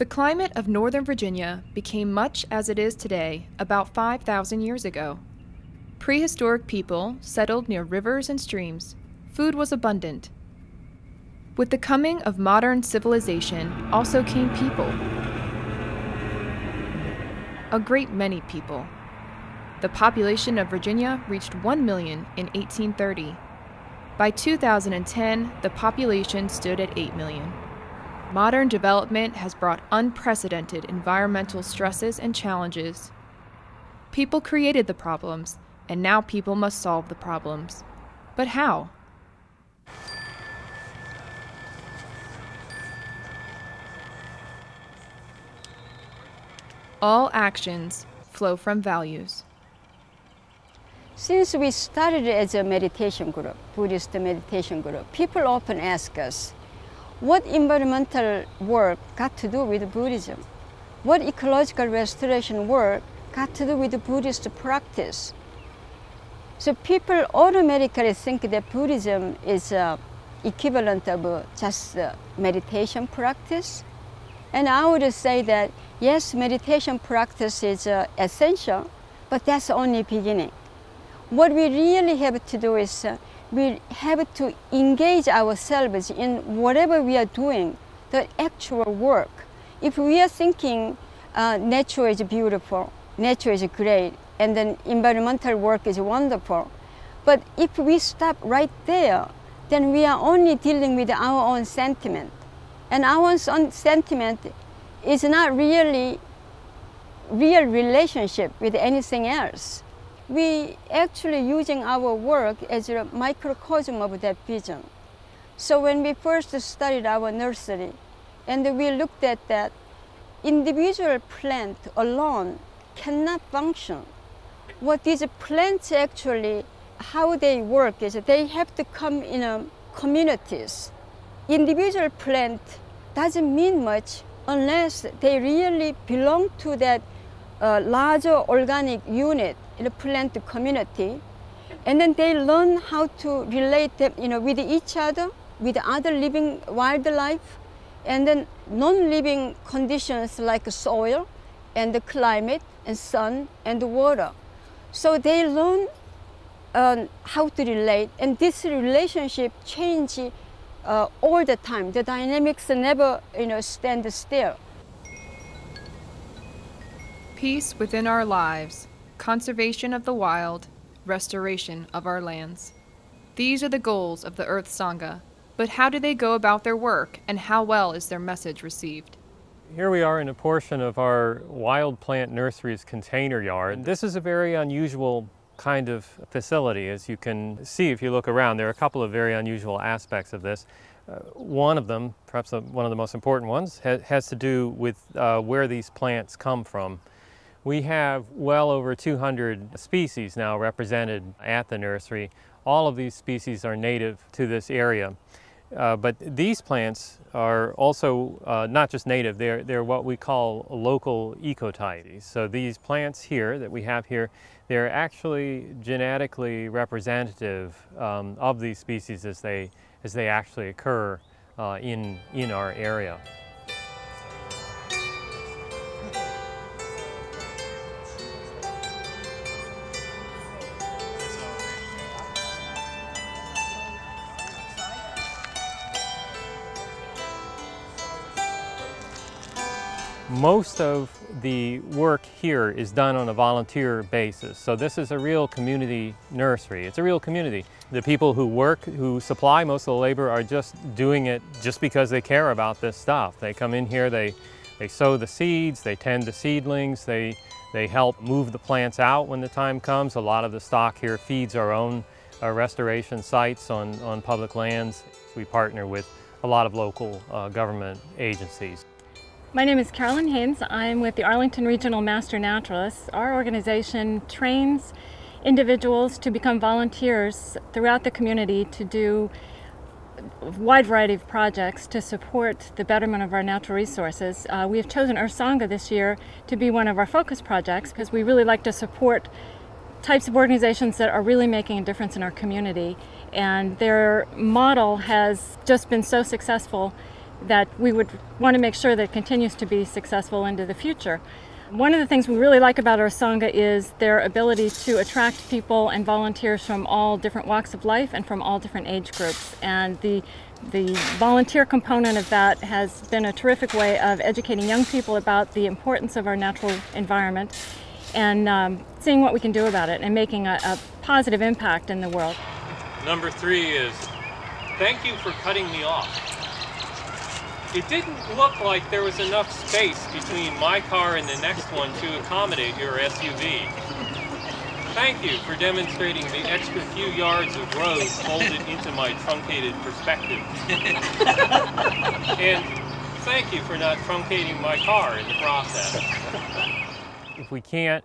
The climate of Northern Virginia became much as it is today about 5,000 years ago. Prehistoric people settled near rivers and streams. Food was abundant. With the coming of modern civilization also came people. A great many people. The population of Virginia reached 1 million in 1830. By 2010, the population stood at 8 million. Modern development has brought unprecedented environmental stresses and challenges. People created the problems, and now people must solve the problems. But how? All actions flow from values. Since we started as a meditation group, Buddhist meditation group, people often ask us, what environmental work got to do with Buddhism? What ecological restoration work got to do with Buddhist practice? So people automatically think that Buddhism is uh, equivalent of uh, just uh, meditation practice. And I would say that yes, meditation practice is uh, essential, but that's only beginning. What we really have to do is uh, we have to engage ourselves in whatever we are doing, the actual work. If we are thinking uh, nature is beautiful, nature is great, and then environmental work is wonderful, but if we stop right there, then we are only dealing with our own sentiment. And our own sentiment is not really real relationship with anything else we actually using our work as a microcosm of that vision. So when we first studied our nursery and we looked at that, individual plant alone cannot function. What these plants actually, how they work is they have to come in a communities. Individual plant doesn't mean much unless they really belong to that uh, larger organic unit in the plant community. And then they learn how to relate them, you know, with each other, with other living wildlife, and then non-living conditions like soil and the climate and sun and the water. So they learn uh, how to relate, and this relationship change uh, all the time. The dynamics never, you know, stand still. Peace within our lives conservation of the wild, restoration of our lands. These are the goals of the Earth Sangha, but how do they go about their work and how well is their message received? Here we are in a portion of our wild plant nursery's container yard. This is a very unusual kind of facility as you can see if you look around. There are a couple of very unusual aspects of this. Uh, one of them, perhaps one of the most important ones, ha has to do with uh, where these plants come from. We have well over 200 species now represented at the nursery. All of these species are native to this area. Uh, but these plants are also uh, not just native, they're, they're what we call local ecotypes. So these plants here that we have here, they're actually genetically representative um, of these species as they, as they actually occur uh, in, in our area. Most of the work here is done on a volunteer basis. So this is a real community nursery. It's a real community. The people who work, who supply most of the labor are just doing it just because they care about this stuff. They come in here, they, they sow the seeds, they tend the seedlings, they, they help move the plants out when the time comes. A lot of the stock here feeds our own uh, restoration sites on, on public lands. We partner with a lot of local uh, government agencies. My name is Carolyn Haynes. I'm with the Arlington Regional Master Naturalists. Our organization trains individuals to become volunteers throughout the community to do a wide variety of projects to support the betterment of our natural resources. Uh, we have chosen Earth Sangha this year to be one of our focus projects because we really like to support types of organizations that are really making a difference in our community. And their model has just been so successful that we would want to make sure that continues to be successful into the future. One of the things we really like about Earth Sangha is their ability to attract people and volunteers from all different walks of life and from all different age groups. And the, the volunteer component of that has been a terrific way of educating young people about the importance of our natural environment and um, seeing what we can do about it and making a, a positive impact in the world. Number three is thank you for cutting me off it didn't look like there was enough space between my car and the next one to accommodate your SUV. Thank you for demonstrating the extra few yards of road folded into my truncated perspective. and thank you for not truncating my car in the process. If we can't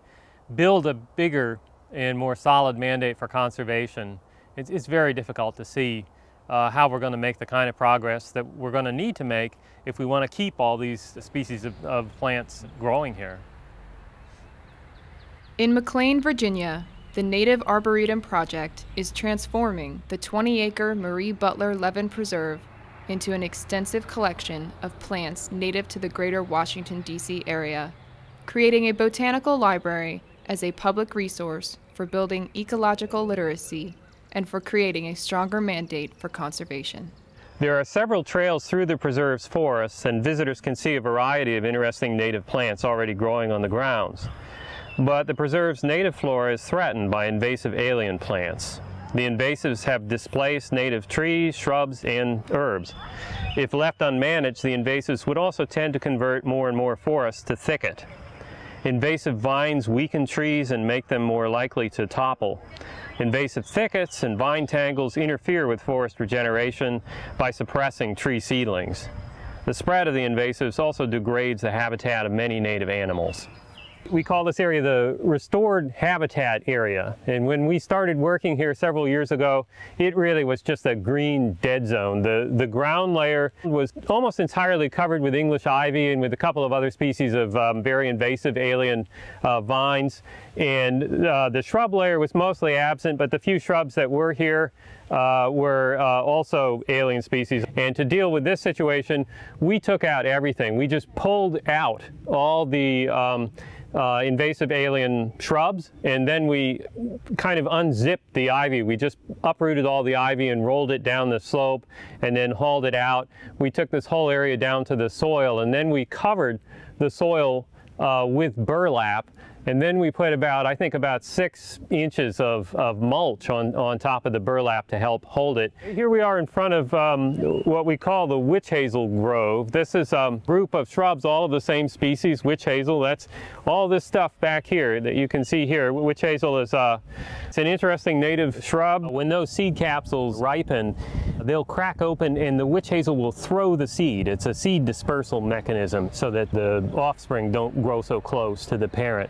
build a bigger and more solid mandate for conservation, it's, it's very difficult to see uh, how we're going to make the kind of progress that we're going to need to make if we want to keep all these species of, of plants growing here. In McLean, Virginia, the Native Arboretum Project is transforming the 20 acre Marie Butler Leven Preserve into an extensive collection of plants native to the greater Washington, D.C. area, creating a botanical library as a public resource for building ecological literacy and for creating a stronger mandate for conservation. There are several trails through the preserve's forests and visitors can see a variety of interesting native plants already growing on the grounds. But the preserve's native flora is threatened by invasive alien plants. The invasives have displaced native trees, shrubs, and herbs. If left unmanaged, the invasives would also tend to convert more and more forests to thicket. Invasive vines weaken trees and make them more likely to topple. Invasive thickets and vine tangles interfere with forest regeneration by suppressing tree seedlings. The spread of the invasives also degrades the habitat of many native animals. We call this area the restored habitat area. And when we started working here several years ago, it really was just a green dead zone. The, the ground layer was almost entirely covered with English ivy and with a couple of other species of um, very invasive alien uh, vines. And uh, the shrub layer was mostly absent, but the few shrubs that were here uh, were uh, also alien species. And to deal with this situation, we took out everything. We just pulled out all the um, uh, invasive alien shrubs, and then we kind of unzipped the ivy. We just uprooted all the ivy and rolled it down the slope and then hauled it out. We took this whole area down to the soil, and then we covered the soil uh, with burlap and then we put about, I think about six inches of, of mulch on, on top of the burlap to help hold it. Here we are in front of um, what we call the witch hazel grove. This is a group of shrubs, all of the same species, witch hazel. That's all this stuff back here that you can see here. Witch hazel is uh, it's an interesting native shrub. When those seed capsules ripen, they'll crack open and the witch hazel will throw the seed. It's a seed dispersal mechanism so that the offspring don't grow so close to the parent.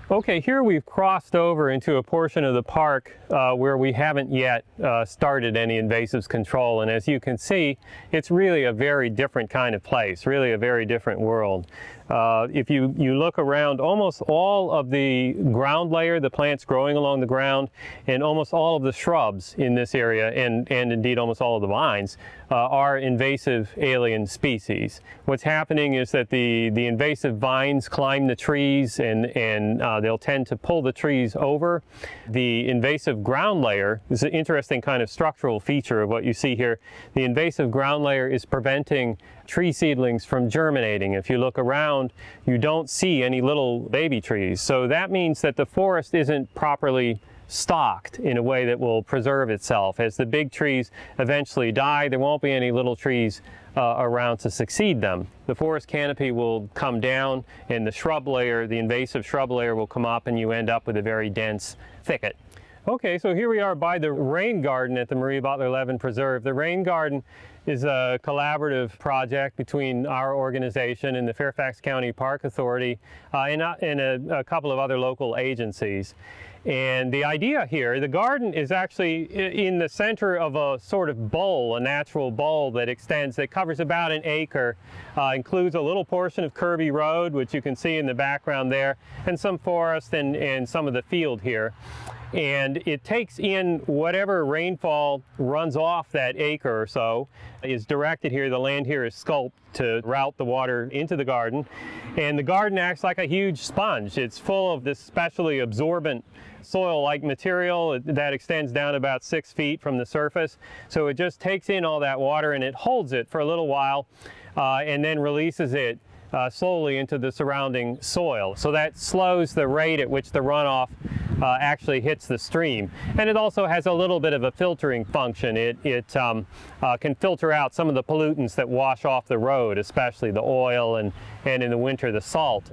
Okay, here we've crossed over into a portion of the park uh, where we haven't yet uh, started any invasives control. And as you can see, it's really a very different kind of place, really a very different world. Uh, if you, you look around, almost all of the ground layer, the plants growing along the ground, and almost all of the shrubs in this area, and, and indeed almost all of the vines, uh, are invasive alien species. What's happening is that the, the invasive vines climb the trees and, and uh, they'll tend to pull the trees over. The invasive ground layer is an interesting kind of structural feature of what you see here. The invasive ground layer is preventing tree seedlings from germinating. If you look around, you don't see any little baby trees. So that means that the forest isn't properly stocked in a way that will preserve itself. As the big trees eventually die, there won't be any little trees uh, around to succeed them. The forest canopy will come down and the shrub layer, the invasive shrub layer will come up and you end up with a very dense thicket. Okay, so here we are by the rain garden at the Marie Butler Leven Preserve. The rain garden is a collaborative project between our organization and the Fairfax County Park Authority uh, and, uh, and a, a couple of other local agencies. And the idea here, the garden is actually in the center of a sort of bowl, a natural bowl that extends, that covers about an acre, uh, includes a little portion of Kirby Road, which you can see in the background there, and some forest and, and some of the field here. And it takes in whatever rainfall runs off that acre or so is directed here. The land here is sculpted to route the water into the garden. And the garden acts like a huge sponge. It's full of this specially absorbent soil-like material that extends down about six feet from the surface. So it just takes in all that water and it holds it for a little while uh, and then releases it uh, slowly into the surrounding soil. So that slows the rate at which the runoff uh, actually hits the stream. And it also has a little bit of a filtering function. It, it um, uh, can filter out some of the pollutants that wash off the road, especially the oil and, and in the winter the salt.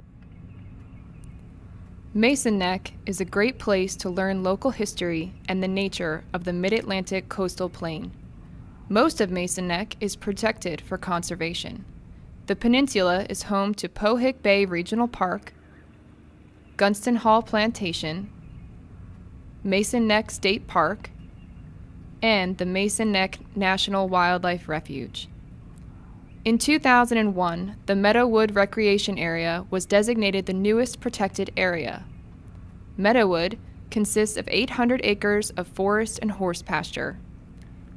Mason Neck is a great place to learn local history and the nature of the mid-Atlantic coastal plain. Most of Mason Neck is protected for conservation. The peninsula is home to Pohick Bay Regional Park, Gunston Hall Plantation, Mason Neck State Park, and the Mason Neck National Wildlife Refuge. In 2001, the Meadowood Recreation Area was designated the newest protected area. Meadowood consists of 800 acres of forest and horse pasture.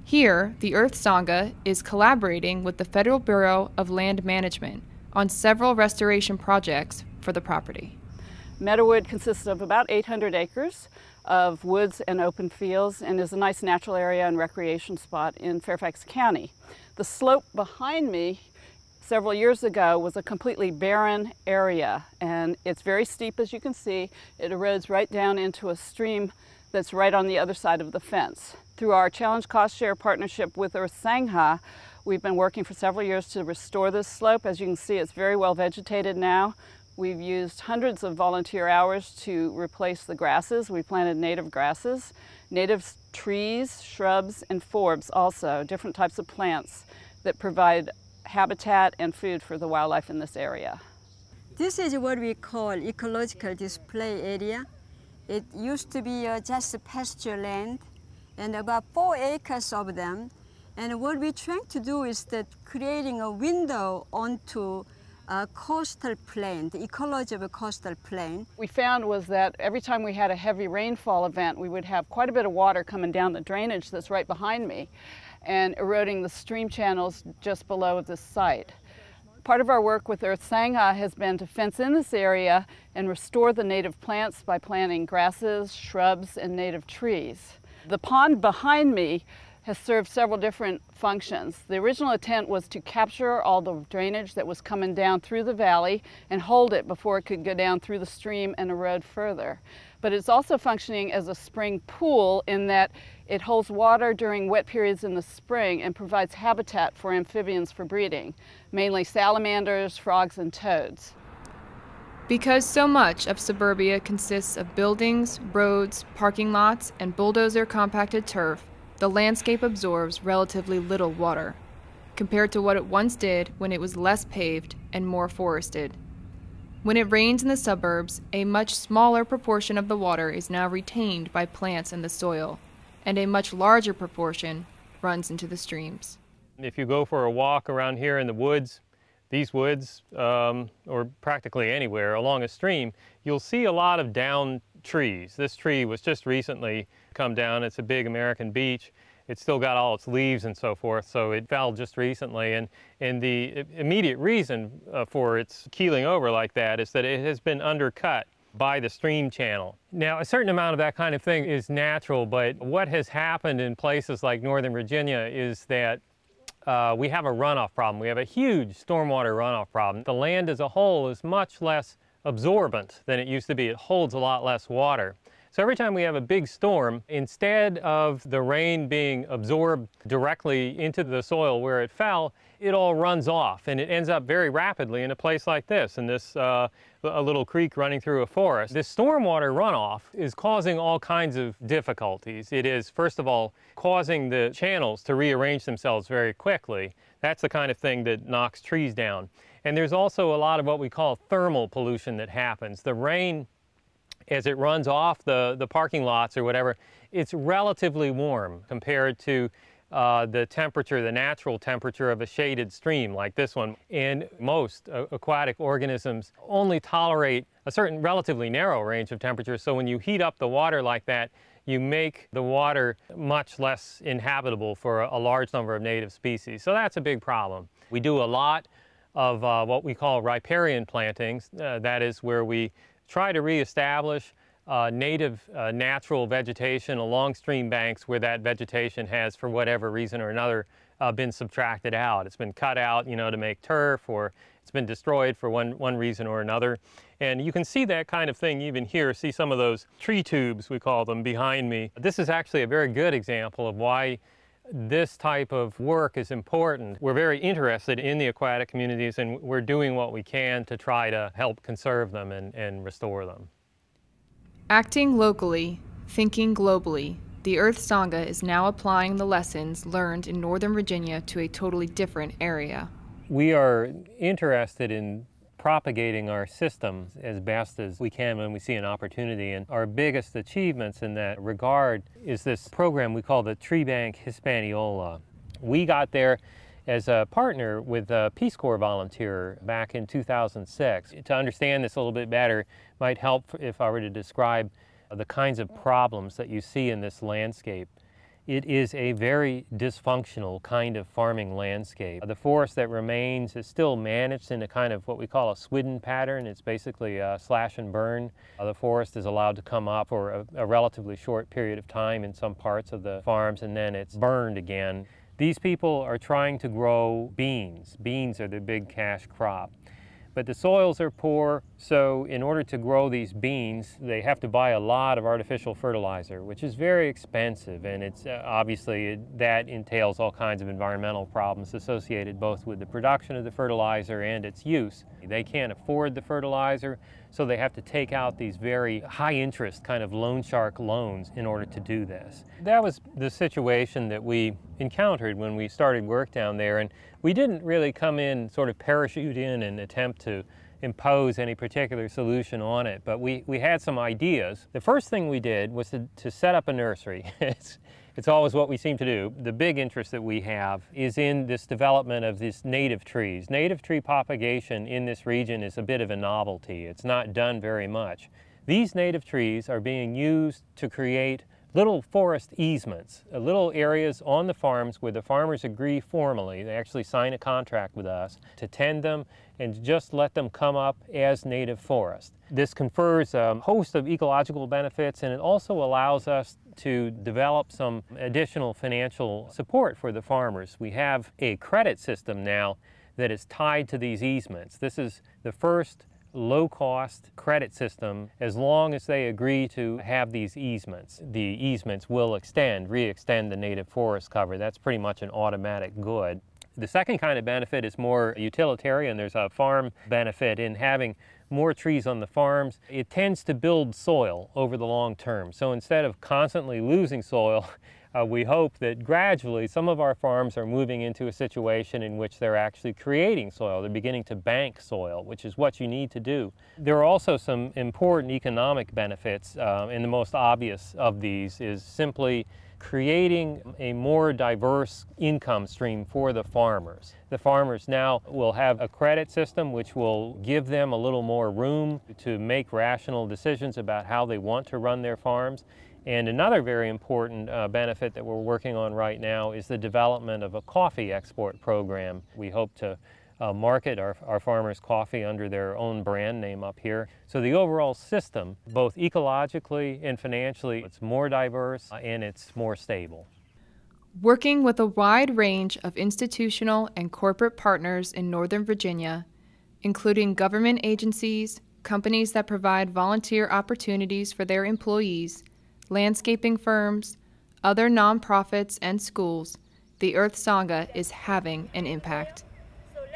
Here, the Earth Sangha is collaborating with the Federal Bureau of Land Management on several restoration projects for the property. Meadowood consists of about 800 acres of woods and open fields and is a nice natural area and recreation spot in Fairfax County. The slope behind me several years ago was a completely barren area and it's very steep as you can see. It erodes right down into a stream that's right on the other side of the fence. Through our Challenge Cost Share partnership with Earth Sangha, we've been working for several years to restore this slope. As you can see, it's very well vegetated now. We've used hundreds of volunteer hours to replace the grasses. We planted native grasses, native trees, shrubs, and forbs also, different types of plants that provide habitat and food for the wildlife in this area. This is what we call ecological display area. It used to be uh, just pasture land and about four acres of them. And what we're trying to do is that creating a window onto a coastal plain, the ecology of a coastal plain. We found was that every time we had a heavy rainfall event, we would have quite a bit of water coming down the drainage that's right behind me and eroding the stream channels just below of this site. Part of our work with Earth Sangha has been to fence in this area and restore the native plants by planting grasses, shrubs, and native trees. The pond behind me has served several different functions. The original intent was to capture all the drainage that was coming down through the valley and hold it before it could go down through the stream and erode further. But it's also functioning as a spring pool in that it holds water during wet periods in the spring and provides habitat for amphibians for breeding, mainly salamanders, frogs, and toads. Because so much of suburbia consists of buildings, roads, parking lots, and bulldozer compacted turf, the landscape absorbs relatively little water, compared to what it once did when it was less paved and more forested. When it rains in the suburbs, a much smaller proportion of the water is now retained by plants in the soil, and a much larger proportion runs into the streams. If you go for a walk around here in the woods, these woods, um, or practically anywhere along a stream, you'll see a lot of down trees. This tree was just recently come down. It's a big American beech. It's still got all its leaves and so forth, so it fell just recently. And, and the immediate reason uh, for its keeling over like that is that it has been undercut by the stream channel. Now, a certain amount of that kind of thing is natural, but what has happened in places like Northern Virginia is that uh, we have a runoff problem. We have a huge stormwater runoff problem. The land as a whole is much less absorbent than it used to be. It holds a lot less water. So every time we have a big storm, instead of the rain being absorbed directly into the soil where it fell, it all runs off and it ends up very rapidly in a place like this, in this uh, a little creek running through a forest. This stormwater runoff is causing all kinds of difficulties. It is, first of all, causing the channels to rearrange themselves very quickly. That's the kind of thing that knocks trees down. And there's also a lot of what we call thermal pollution that happens. The rain as it runs off the, the parking lots or whatever, it's relatively warm compared to uh, the temperature, the natural temperature of a shaded stream like this one. And most uh, aquatic organisms only tolerate a certain relatively narrow range of temperatures. So when you heat up the water like that, you make the water much less inhabitable for a, a large number of native species. So that's a big problem. We do a lot of uh, what we call riparian plantings. Uh, that is where we try to reestablish uh, native uh, natural vegetation along stream banks where that vegetation has, for whatever reason or another, uh, been subtracted out. It's been cut out, you know, to make turf or it's been destroyed for one, one reason or another. And you can see that kind of thing even here. See some of those tree tubes, we call them, behind me. This is actually a very good example of why this type of work is important. We're very interested in the aquatic communities and we're doing what we can to try to help conserve them and, and restore them. Acting locally, thinking globally, the Earth Sangha is now applying the lessons learned in Northern Virginia to a totally different area. We are interested in propagating our system as best as we can when we see an opportunity. And our biggest achievements in that regard is this program we call the Tree Bank Hispaniola. We got there as a partner with a Peace Corps volunteer back in 2006. To understand this a little bit better might help if I were to describe the kinds of problems that you see in this landscape. It is a very dysfunctional kind of farming landscape. The forest that remains is still managed in a kind of what we call a Swidden pattern. It's basically a slash and burn. Uh, the forest is allowed to come up for a, a relatively short period of time in some parts of the farms and then it's burned again. These people are trying to grow beans. Beans are the big cash crop. But the soils are poor, so in order to grow these beans, they have to buy a lot of artificial fertilizer, which is very expensive, and it's uh, obviously that entails all kinds of environmental problems associated both with the production of the fertilizer and its use. They can't afford the fertilizer, so they have to take out these very high interest kind of loan shark loans in order to do this. That was the situation that we encountered when we started work down there, and we didn't really come in, sort of parachute in and attempt to impose any particular solution on it, but we, we had some ideas. The first thing we did was to, to set up a nursery. it's, always what we seem to do. The big interest that we have is in this development of these native trees. Native tree propagation in this region is a bit of a novelty. It's not done very much. These native trees are being used to create little forest easements, uh, little areas on the farms where the farmers agree formally, they actually sign a contract with us to tend them and just let them come up as native forest. This confers a host of ecological benefits and it also allows us to develop some additional financial support for the farmers. We have a credit system now that is tied to these easements. This is the first low-cost credit system as long as they agree to have these easements. The easements will extend, re-extend the native forest cover. That's pretty much an automatic good. The second kind of benefit is more utilitarian. There's a farm benefit in having more trees on the farms. It tends to build soil over the long term. So instead of constantly losing soil, uh, we hope that gradually some of our farms are moving into a situation in which they're actually creating soil. They're beginning to bank soil, which is what you need to do. There are also some important economic benefits, uh, and the most obvious of these is simply creating a more diverse income stream for the farmers. The farmers now will have a credit system which will give them a little more room to make rational decisions about how they want to run their farms. And another very important uh, benefit that we're working on right now is the development of a coffee export program. We hope to uh, market our, our farmers' coffee under their own brand name up here. So the overall system, both ecologically and financially, it's more diverse uh, and it's more stable. Working with a wide range of institutional and corporate partners in Northern Virginia, including government agencies, companies that provide volunteer opportunities for their employees, landscaping firms, other nonprofits, and schools, the Earth Sangha is having an impact.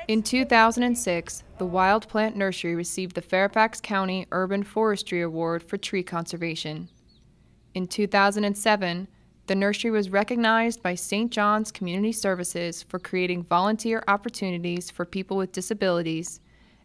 In 2006, the Wild Plant Nursery received the Fairfax County Urban Forestry Award for tree conservation. In 2007, the nursery was recognized by St. John's Community Services for creating volunteer opportunities for people with disabilities,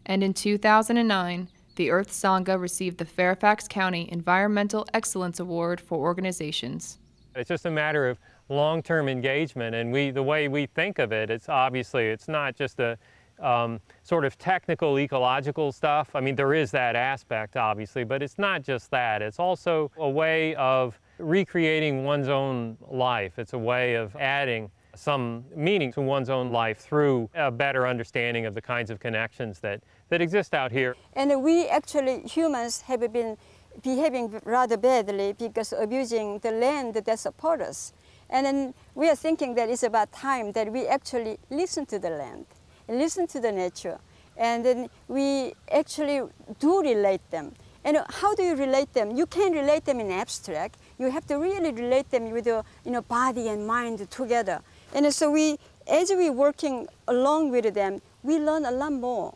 and in 2009, the Earth Sangha received the Fairfax County Environmental Excellence Award for organizations. It's just a matter of long-term engagement, and we, the way we think of it, it's obviously, it's not just a um, sort of technical ecological stuff. I mean, there is that aspect, obviously, but it's not just that. It's also a way of recreating one's own life. It's a way of adding some meaning to one's own life through a better understanding of the kinds of connections that, that exist out here. And we actually, humans, have been behaving rather badly because abusing the land that support us. And then we are thinking that it's about time that we actually listen to the land, and listen to the nature, and then we actually do relate them. And how do you relate them? You can't relate them in abstract. You have to really relate them with your you know, body and mind together. And so we, as we're working along with them, we learn a lot more.